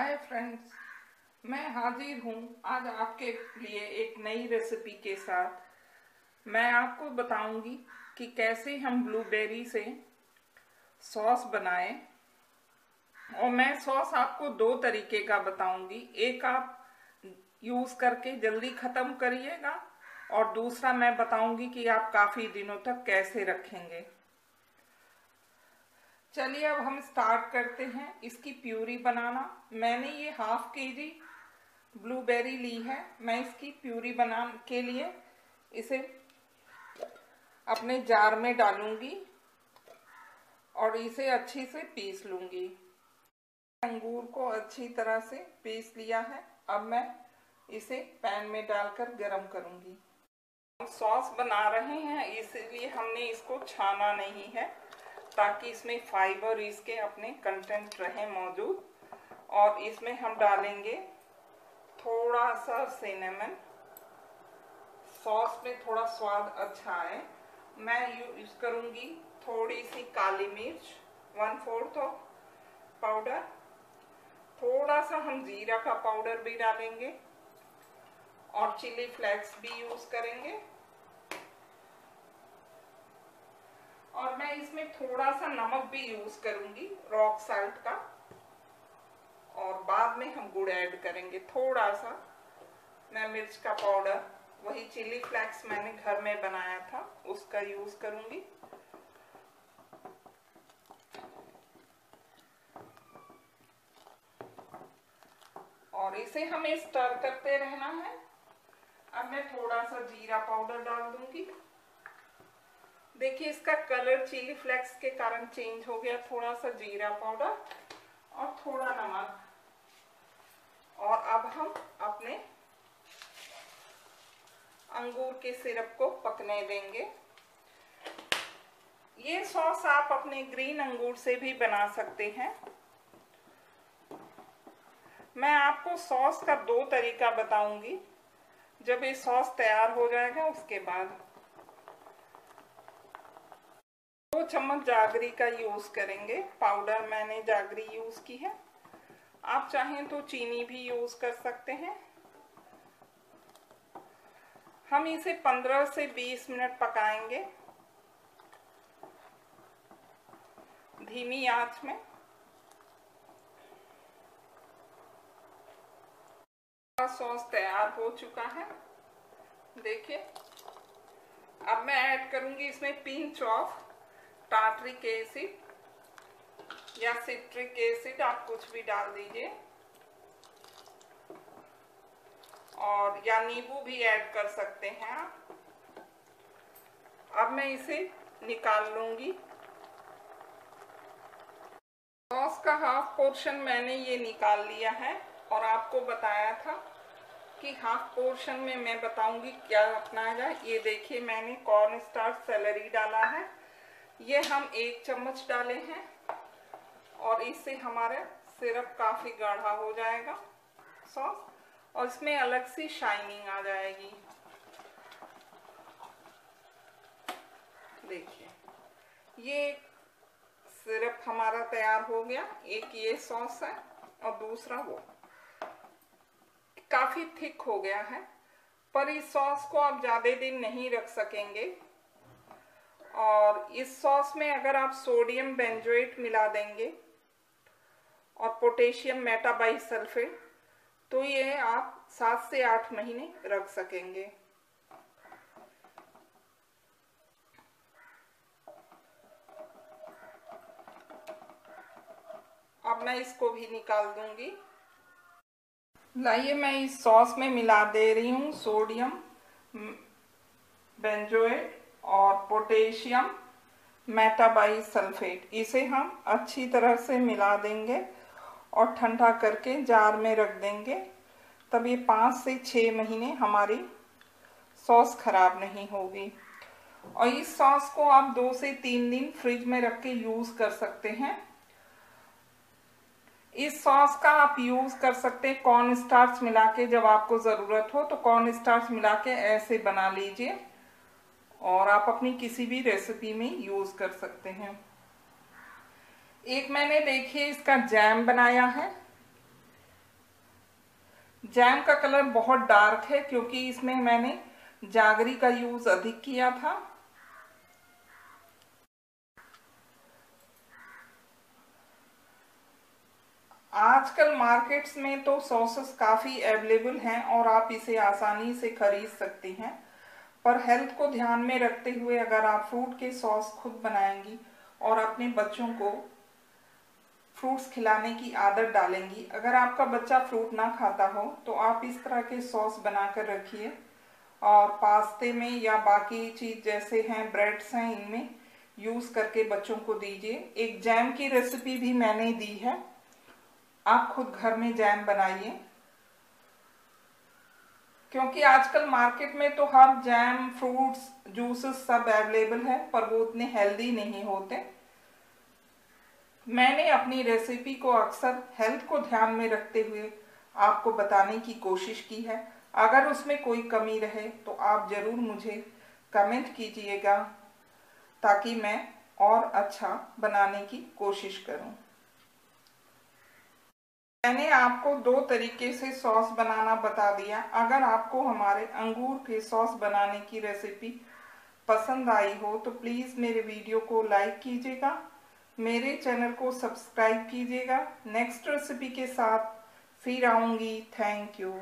Hi friends मैं हाजिर हूँ आज आपके लिए एक नई रेसिपी के साथ। मैं आपको बताऊँगी कि कैसे हम ब्लूबेरी से सॉस बनाएँ। और मैं सॉस आपको दो तरीके का बताऊँगी। एक आप यूज़ करके जल्दी ख़त्म करिएगा और दूसरा मैं बताऊँगी कि आप काफ़ी दिनों तक कैसे रखेंगे। चलिए अब हम स्टार्ट करते हैं इसकी प्यूरी बनाना। मैंने ये हाफ़ के जी ब्लूबेरी ली है। मैं इसकी प्यूरी बना के लिए इसे अपने जार में डालूँगी और इसे अच्छी से पीस लूँगी। अंगूर को अच्छी तरह से पीस लिया है। अब मैं इसे पैन में डालकर गरम करूँगी। हम सॉस बना रहे हैं, इसलिए हमने इसको छाना नहीं है। ताकि इसमें फाइबर इसके अपने कंटेंट रहे मौजूद। और इसमें हम डालेंगे थोड़ा सा सिनेमन सॉस में थोड़ा स्वाद अच्छा है मैं यूज़ करूँगी थोड़ी सी काली मिर्च वन फोर्थ ऑफ़ पाउडर थोड़ा सा हम जीरा का पाउडर भी डालेंगे। और चिली फ्लेक्स भी यूज़ करेंगे और मैं इसमें थोड़ा सा नमक भी यूज़ करूँगी रॉक साल्ट का। और बाद में हम गुड़ ऐड करेंगे थोड़ा सा मैं मिर्च का पाउडर वही चिली फ्लेक्स मैंने घर में बनाया था, उसका यूज़ करूँगी। और इसे हमें स्टर करते रहना है। अब मैं थोड़ा सा जीरा पाउडर डाल दूँगी। देखिए, इसका कलर चिली फ्लेक्स के कारण चेंज हो गया थोड़ा सा जीरा पाउडर और थोड़ा नमक। और अब हम अपने अंगूर के सिरप को पकने देंगे। ये सॉस आप अपने ग्रीन अंगूर से भी बना सकते हैं। मैं आपको सॉस का दो तरीका बताऊँगी। जब ये सॉस तैयार हो जाएगा, उसके बाद दो चम्मच जागरी का यूज़ करेंगे। पाउडर मैंने जागरी यूज़ की है। आप चाहें तो चीनी भी यूज़ कर सकते हैं। हम इसे 15 से 20 मिनट पकाएँगे। धीमी आँच में। सॉस तैयार हो चुका है। देखिए। अब मैं ऐड करूँगी इसमें पिंच ऑफ़ टाट्रिक एसिड या सिट्रिक एसिड आप कुछ भी डाल दीजिए। और या नींबू भी ऐड कर सकते हैं आप। अब मैं इसे निकाल लूँगी। सॉस का हाफ़ पोर्शन मैंने ये निकाल लिया है और आपको बताया था कि हाफ़ पोर्शन में मैं बताऊँगी क्या अपनाया जाए। ये देखिए मैंने कॉर्न स्टार्च सेलरी डाला है। ये हम एक चम्मच डाले हैं और इससे हमारा सिरप काफ़ी गाढ़ा हो जाएगा, सॉस, और इसमें अलग सी शाइनिंग आ जाएगी। देखिए, ये सिरप हमारा तैयार हो गया। एक ये सॉस है और दूसरा वो। काफ़ी थिक हो गया है, पर इस सॉस को आप ज़्यादा दिन नहीं रख सकेंगे। और इस सॉस में अगर आप सोडियम बेंजोएट मिला देंगे और पोटेशियम मेटाबाइसल्फेट तो ये आप सात से आठ महीने रख सकेंगे। अब मैं इसको भी निकाल दूँगी। लाइए, मैं इस सॉस में मिला दे रही हूँ सोडियम बेंजोएट और पोटेशियम मेटाबाई सल्फेट, इसे हम अच्छी तरह से मिला देंगे और ठंडा करके जार में रख देंगे। तब ये पाँच से छः महीने हमारी सॉस खराब नहीं होगी। और इस सॉस को आप दो से तीन दिन फ्रिज में रख के यूज़ कर सकते हैं। इस सॉस का आप यूज़ कर सकते हैं कॉर्न स्टार्च मिला के, जब आपको ज़रूरत हो तो कॉर्न स्टार्च मिला के ऐसे बना लीजिए। और आप अपनी किसी भी रेसिपी में यूज़ कर सकते हैं। एक मैंने देखिए इसका जैम बनाया है। जैम का कलर बहुत डार्क है क्योंकि इसमें मैंने जागरी का यूज़ अधिक किया था। आजकल मार्केट्स में तो सॉसेस काफ़ी अवेलेबल हैं और आप इसे आसानी से खरीद सकते हैं। पर हेल्थ को ध्यान में रखते हुए अगर आप फ्रूट के सॉस खुद बनाएँगी और अपने बच्चों को फ्रूट्स खिलाने की आदत डालेंगी, अगर आपका बच्चा फ्रूट ना खाता हो तो आप इस तरह के सॉस बनाकर रखिए। और पास्ते में या बाकी चीज़ जैसे हैं, ब्रेड्स हैं, इनमें यूज़ करके बच्चों को दीजिए। एक जैम की रेसिपी भी मैंने दी है। आप खुद घर में जैम बनाइए। क्योंकि आजकल मार्केट में तो हर जैम फ्रूट्स जूसेस सब अवेलेबल है, पर वो उतने हेल्दी नहीं होते मैंने अपनी रेसिपी को अक्सर हेल्थ को ध्यान में रखते हुए आपको बताने की कोशिश की है अगर उसमें कोई कमी रहे तो आप ज़रूर मुझे कमेंट कीजिएगा, ताकि मैं और अच्छा बनाने की कोशिश करूँ। मैंने आपको दो तरीके से सॉस बनाना बता दिया। अगर आपको हमारे अंगूर के सॉस बनाने की रेसिपी पसंद आई हो तो प्लीज़ मेरे वीडियो को लाइक कीजिएगा, मेरे चैनल को सब्सक्राइब कीजिएगा। नेक्स्ट रेसिपी के साथ फिर आऊँगी। Thank you.